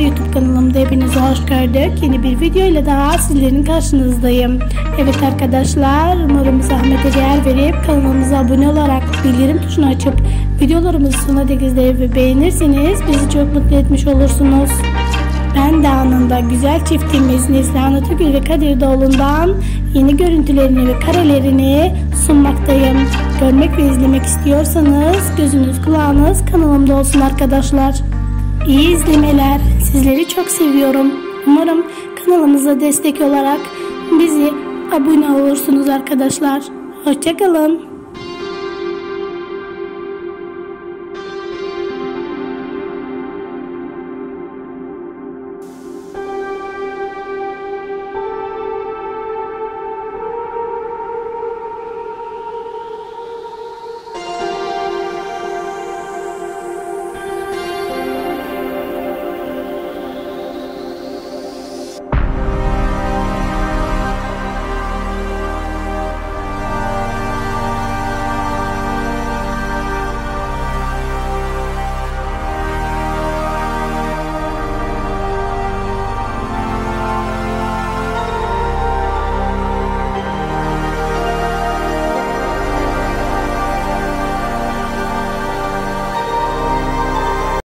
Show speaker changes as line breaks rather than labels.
YouTube kanalımda hepinizi hoş gördük. Yeni bir video ile daha sizlerin karşınızdayım. Evet arkadaşlar umarım zahmete değer verip kanalımıza abone olarak bildirim tuşunu açıp videolarımızı sonuna dek izleyip ve beğenirseniz bizi çok mutlu etmiş olursunuz. Ben de anında güzel çiftimiz Neslihan Atagül ve Kadir Doğulu'ndan yeni görüntülerini ve karelerini sunmaktayım. Görmek ve izlemek istiyorsanız gözünüz kulağınız kanalımda olsun arkadaşlar. İyi izlemeler. Sizleri çok seviyorum. Umarım kanalımıza destek olarak bizi abone olursunuz arkadaşlar. Hoşçakalın.